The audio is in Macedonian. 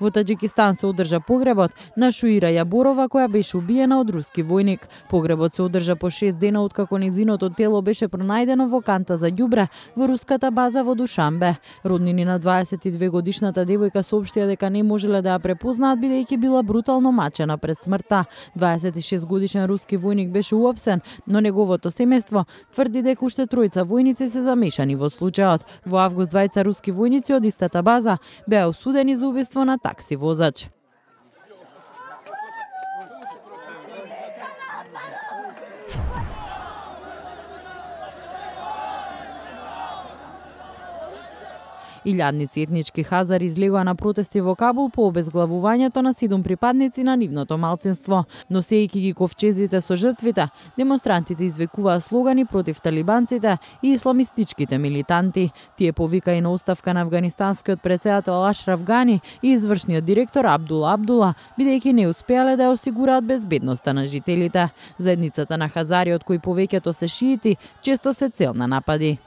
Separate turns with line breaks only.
Во Таджикистан се одржа погребот на Шуира Јаборова која беше убиена од руски војник. Погребот се одржа по 6 дена откако незиното тело беше пронајдено во канта за ѓубре во руската база во Душанбе. Роднини на 22 годишната девојка соопштија дека не можеле да ја препознаат бидејќи била брутално мачена пред смртта. 26 годишен руски војник беше уапсен, но неговото семејство тврди дека уште тројца војници се замешани во случајот. Во август двајца руски војници од истата база беа осудени за убиство на такси возач. Илјадници етнички хазари излегоа на протести во Кабул по обезглавувањето на седум припадници на нивното малцинство. Носејќи ги ковчезите со жртвите, демонстрантите извекуваа слогани против талибанците и исламистичките милитанти. Тие повика и на оставка на афганистанскиот председател Ашраф Гани и извршниот директор Абдула Абдула, бидејќи не успеале да ја осигураат безбедноста на жителите. Заедницата на хазари од кои повеќето се шиити, често се цел на напади.